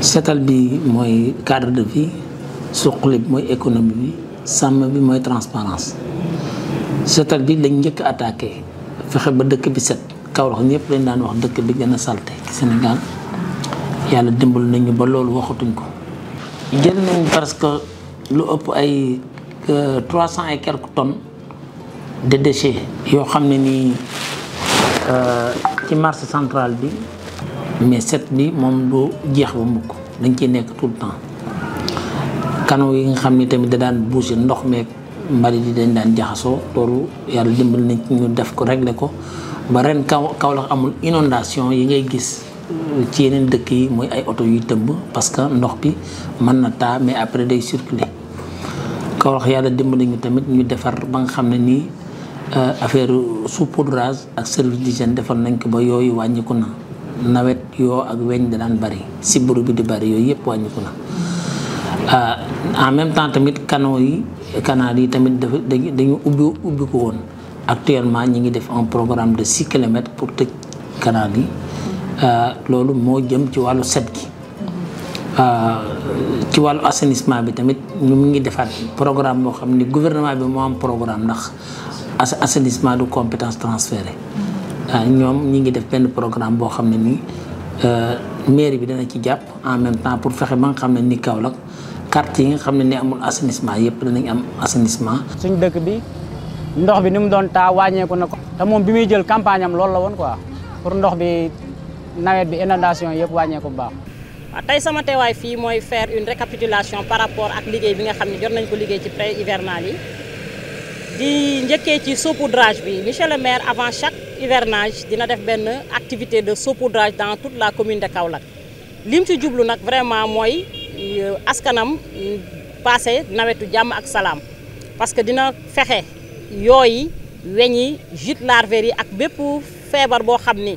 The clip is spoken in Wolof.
setal bi mooy cadre de vie suqali bi mooy économie bi sàmm bi mooy transparence setal bi lañ njëkk attaqué fexe ba dëkk bi set Kaolack ñëpp lañ daan wax dëkk bi gën a salte ci Sénégal yàlla dimbal nañu ba loolu waxatuñ ko jël nañ parce que lu ëpp ay euh, trois cent et quelques tonnes de déchets yoo xam ne nii euh, ci marché central bi mais set bi moom du jeex ba mukk dañ ciy nekk tout le temps canaux yi nga xam ni tamit da daan bouger ndox meeg mbari di dañ daan jaxasoo loolu yàlla dimbali nañ ñu def ko régler ko ba ren kaw Kaolack amul inondation yi ngay gis ci yeneen dëkk yi mooy ay oto yuy tëmb parce que ndox bi mën na taa mais après day circuler Kaolack yàlla dimbali ñu tamit ñu defar ba nga xam ne nii euh, affaire saupoudrage ak service d'hygiène defar nañ ko ba yooyu wàññiku na nawet yoo ak weñ da daan bari sibbiru bi di bari yooyu yëpp wàññiku na euh, en même temps tamit canaux yi canal yi tamit dafa dañu ubbi ubbi ko woon actuellement ñi ngi def un programme de six kilomètres pour tëj canal yi euh, loolu moo jëm ci wàllu set gi Euh, ci wàllu assainissement bi tamit ñu ngi defaat programme boo xam ni gouvernement bi moo am programme ndax assainissement du compétence transférée euh, ñoom ñi ngi def benn programme boo xam ne nii euh, mairie bi dana ci jàpp en même temps pour fexe ba nga xam ne ni Kaolack quartier yi nga xam ne ni amul assainissement yëpp danañ am assainissement. suñ dëkk bi ndox bi ni mu doon taa wàññeeku na ko. te moom bi muy jël campagne am loolu la woon quoi pour ndox bi. nawet bi inondation yëpp wàññeeku bu baax. waaw tey sama teewaay fii mooy faire une récapitulation par rapport ak liggéey bi nga xam ne jot nañ ko liggéey ci pré hivernal yi di njëkkee ci saupoudrage bi monsieur le maire avant chaque hivernage dina def benn activité de saupoudrage dans toute la commune de Kaolack lim ci jublu nag vraiment mooy euh, askanam euh, passé nawetu jàmm ak salaam parce que dina fexe yooyu weñ yi gîte larvaire yi ak bépp feebar boo xam ni.